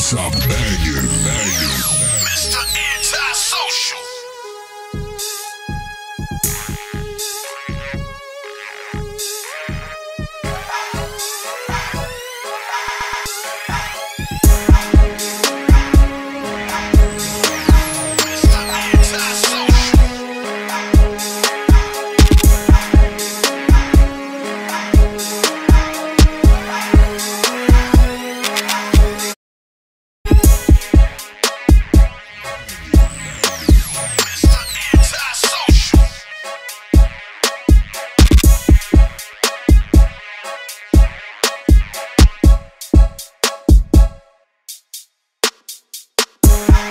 non-stop banging, banging, banging. Yeah.